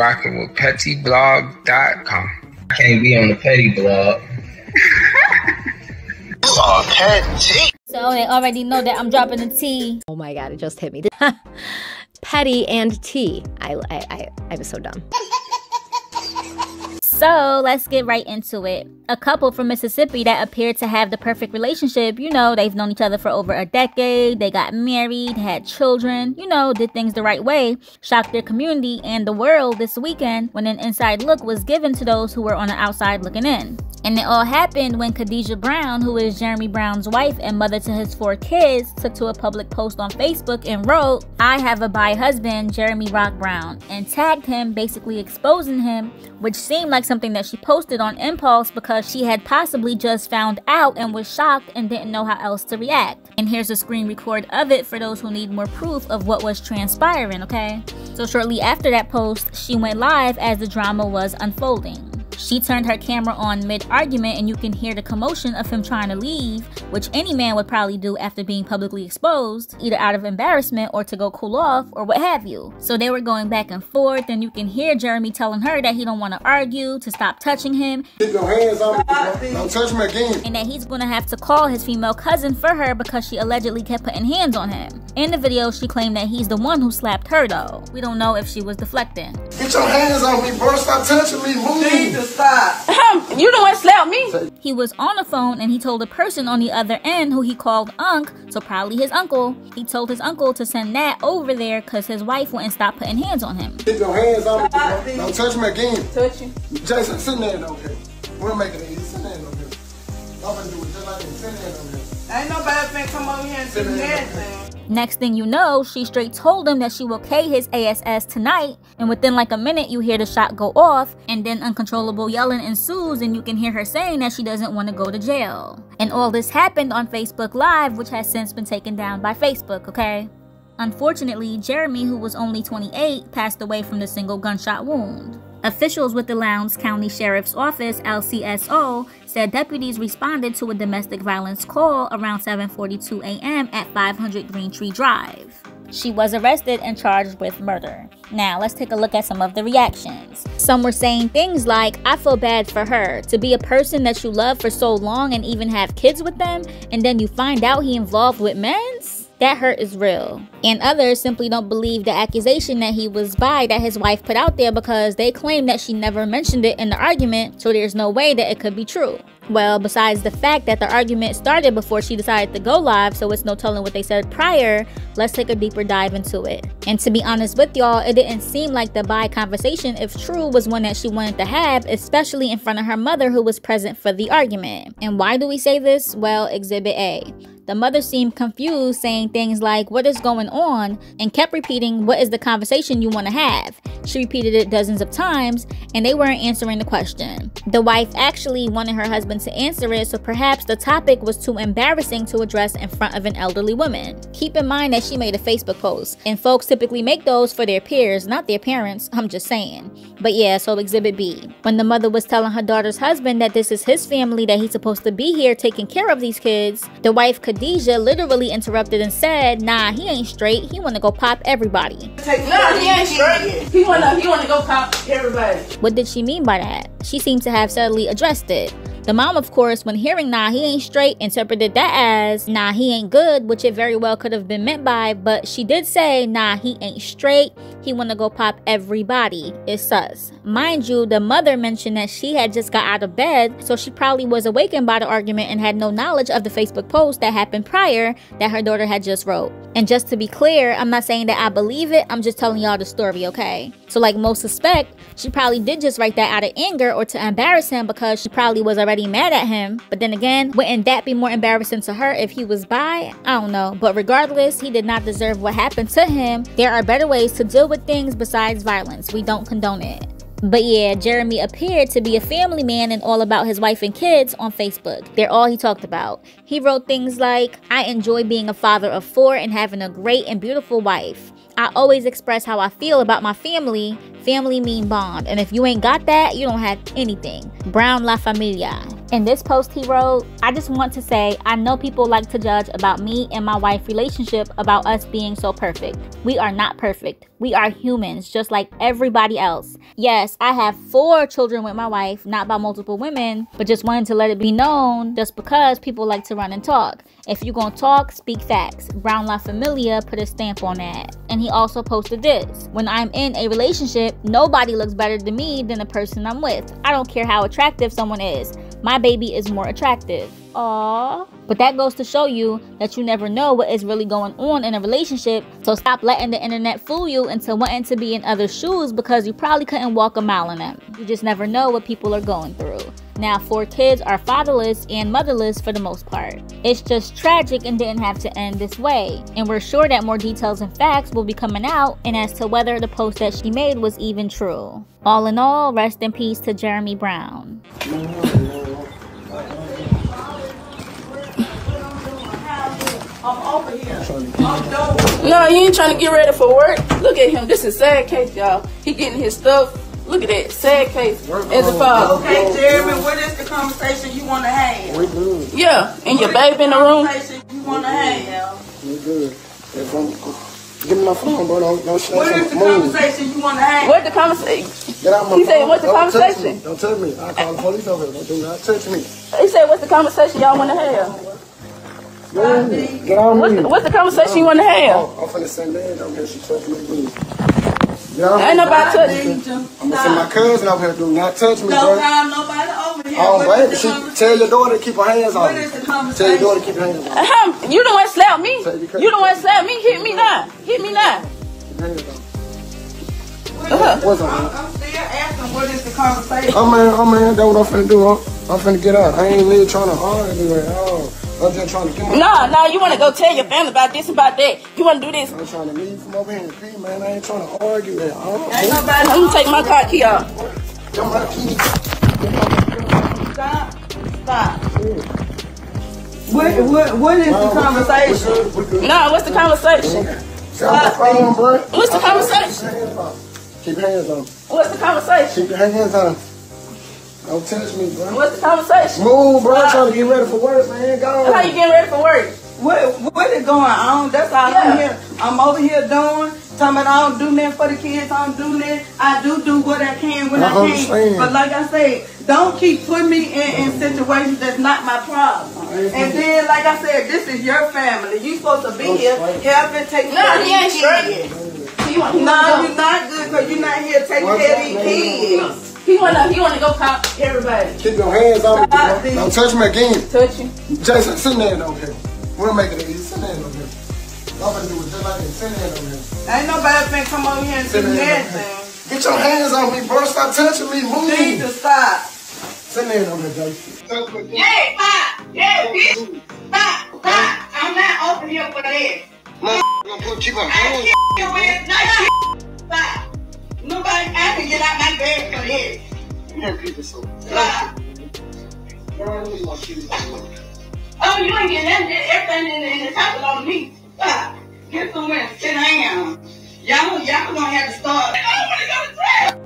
rocking with PetTeaBlog.com. I can't be on the petty blog. oh, petty. So they already know that I'm dropping the T. Oh my god, it just hit me. Petty and T. I, I, I, I was so dumb. So let's get right into it. A couple from Mississippi that appeared to have the perfect relationship. You know, they've known each other for over a decade, they got married, had children, you know, did things the right way, shocked their community and the world this weekend when an inside look was given to those who were on the outside looking in. And it all happened when Kadejah Brown, who is Jeremy Brown's wife and mother to his four kids, took to a public post on Facebook and wrote, I have a bi husband, Jeremy Roc Brown, and tagged him, basically exposing him, which seemed like something that she posted on impulse because she had possibly just found out and was shocked and didn't know how else to react. And here's a screen record of it for those who need more proof of what was transpiring, okay? So shortly after that post, she went live as the drama was unfolding. She turned her camera on mid argument, and you can hear the commotion of him trying to leave, which any man would probably do after being publicly exposed, either out of embarrassment or to go cool off or what have you. So they were going back and forth, and you can hear Jeremy telling her that he don't want to argue, to stop touching him. Keep your hands on me. Don't touch me again. And that he's gonna have to call his female cousin for her because she allegedly kept putting hands on him. In the video, she claimed that he's the one who slapped her though. We don't know if she was deflecting. Get your hands off me, bro. Stop touching me. Move stop. you the one slapped me. He was on the phone and he told a person on the other end who he called Unc, so probably his uncle. He told his uncle to send that over there because his wife wouldn't stop putting hands on him. Keep your hands on me, bro. Don't touch me again. Touch you. Jason, sit there and okay. We'll make it easy. Sit there and okay. I'm gonna do it just like this. Sit there and okay. Ain't nobody finna come over here and do nothing. Next thing you know, she straight told him that she will pay his ASS tonight, and within like a minute, you hear the shot go off, and then uncontrollable yelling ensues, and you can hear her saying that she doesn't want to go to jail. And all this happened on Facebook Live, which has since been taken down by Facebook, okay? Unfortunately, Jeremy, who was only 28, passed away from the single gunshot wound. Officials with the Lowndes County Sheriff's Office, LCSO, said deputies responded to a domestic violence call around 7:42 a.m. at 500 Green Tree Drive. She was arrested and charged with murder. Now, let's take a look at some of the reactions. Some were saying things like, I feel bad for her. To be a person that you love for so long and even have kids with them, and then you find out he involved with men's? That hurt is real. And others simply don't believe the accusation that he was bi that his wife put out there because they claim that she never mentioned it in the argument, so there's no way that it could be true. Well, besides the fact that the argument started before she decided to go live, so it's no telling what they said prior, let's take a deeper dive into it. And to be honest with y'all, it didn't seem like the bi conversation, if true, was one that she wanted to have, especially in front of her mother who was present for the argument. And why do we say this? Well, Exhibit A. The mother seemed confused, saying things like, What is going on? and kept repeating, What is the conversation you want to have? She repeated it dozens of times, and they weren't answering the question. The wife actually wanted her husband to answer it, so perhaps the topic was too embarrassing to address in front of an elderly woman. Keep in mind that she made a Facebook post, and folks typically make those for their peers, not their parents. I'm just saying. But yeah, so Exhibit B. When the mother was telling her daughter's husband that this is his family, that he's supposed to be here taking care of these kids, the wife could Kadejah literally interrupted and said, "Nah, he ain't straight. He want to go pop everybody." Nah, he ain't straight. He want to. Go everybody. What did she mean by that? She seemed to have subtly addressed it. The mom, of course, when hearing nah, he ain't straight, interpreted that as nah, he ain't good, which it very well could have been meant by, but she did say nah, he ain't straight, he wanna go pop everybody. It's sus. Mind you, the mother mentioned that she had just got out of bed, so she probably was awakened by the argument and had no knowledge of the Facebook post that happened prior that her daughter had just wrote. And just to be clear, I'm not saying that I believe it, I'm just telling y'all the story, okay? So like most suspect, she probably did just write that out of anger or to embarrass him because she probably was already mad at him. But then again, wouldn't that be more embarrassing to her if he was bi? I don't know. But regardless, he did not deserve what happened to him. There are better ways to deal with things besides violence. We don't condone it. But yeah, Jeremy appeared to be a family man and all about his wife and kids on Facebook. They're all he talked about. He wrote things like, I enjoy being a father of four and having a great and beautiful wife. I always express how I feel about my family. Family mean bond. And if you ain't got that, you don't have anything. Brown La Familia. In this post he wrote, I just want to say I know people like to judge about me and my wife relationship about us being so perfect. We are not perfect. We are humans just like everybody else. Yes, I have four children with my wife, not by multiple women, but just wanted to let it be known just because people like to run and talk. If you're gonna talk, speak facts. Brown La Familia put a stamp on that. And he also posted this. When I'm in a relationship, nobody looks better to me than the person I'm with. I don't care how attractive someone is. My baby is more attractive. Aww. But that goes to show you that you never know what is really going on in a relationship. So stop letting the internet fool you into wanting to be in other shoes because you probably couldn't walk a mile in them. You just never know what people are going through. Now, four kids are fatherless and motherless for the most part. It's just tragic and didn't have to end this way. And we're sure that more details and facts will be coming out and as to whether the post that she made was even true. All in all, rest in peace to Jeremy Brown. No, you ain't trying to get ready for work. Look at him. This is sad case, y'all. He getting his stuff. Look at that sad case. As a father. Okay, Jeremy, what is the conversation you want to have? We good. Yeah, and your baby in the room. Conversation you want to have? We good. If I'm, give me my phone, bro. Don't, don't shut What is the Move. conversation you want to have? What the conversation? Get out my He phone. said, what's the Don't touch conversation? me. Don't touch me. I'll call the police over here. Don't do not touch me. He said, what's the conversation y'all want to have? Get on me. What's me. the, what's the conversation you want to have? Oh, I'm finna send that over here. She touched me. please. Get on Ain't me. nobody touching need to I'm gonna send my cousin over here. Do not touch me, No, bro. now nobody over here. Oh, What baby, she, tell your daughter to keep her hands on What me. is Tell your daughter to keep her hands on me. Ahem, you the one slap me. You cut- You the one slap me. Hit me now. Hit me now. Keep her hands on me. Uh-huh. What's on I'm? I'm still asking what is the conversation? Oh man, oh man, that's what I'm finna do. I'm, I'm finna get out. I ain't really trying to argue anyway. Oh, I'm just trying to get my Nah, nah, you want to go tell your family about this and about that. You want to do this. I'm trying to leave from over here and pee, man. I ain't trying to argue here. Oh, Ain't nobody I'm going to take my car key off. Get my key. Stop. Stop. What, what, what is the conversation? We good. Nah, what's the conversation? See, I'm the problem, bro. What's the conversation? Keep your hands on. What's the conversation? Keep your hands on. Don't touch me, bro. What's the conversation? Move, bro. I'm uh, trying to get ready for work, man. Go. How you getting ready for work? What, what is going on? That's all Yeah. I'm here. I'm over here doing. Talking about I don't do nothing for the kids. I don't do nothing. I do do what I can when I I, can. But like I said, don't keep putting me in, in situations that's not my problem. And then, like I said, this is your family. You supposed to be here helping take Nah, care of he ain't these straight. kids. He want, he No, you're not good because you're not here taking What's care of these kids. He want to he want to go cop everybody. Keep your hands on me, Stop, bro. D. Don't touch me again. Touch you. Jason, sit down over here. We'll make it easy. Sit down over here. I'm gonna do it just like that. Sit down over here. Ain't nobody finna come over here and do Sit down nothing. Get your hands on me, bro. Stop touching me. You need to stop. Sit down over here, Jason. Touch me again. Yeah, stop. Yeah, bitch. Stop. Stop. I'm not open here for this. Man, I'm gonna put keep my I hands. shit you with. Not shit. Stop. Nobody, I can get out my bed for this. Me. Oh, you ain't getting that, everything in, the- in the top on me. Stop. Get somewhere and sit down. Y'all, y'all gonna have to start. I don't wanna go to jail.